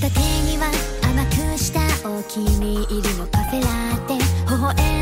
片手には甘くしたお気に入りのカフェラテ。微笑